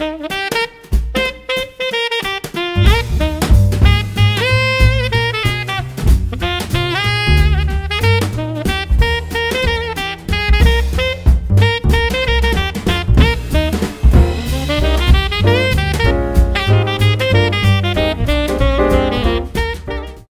Mm-hmm.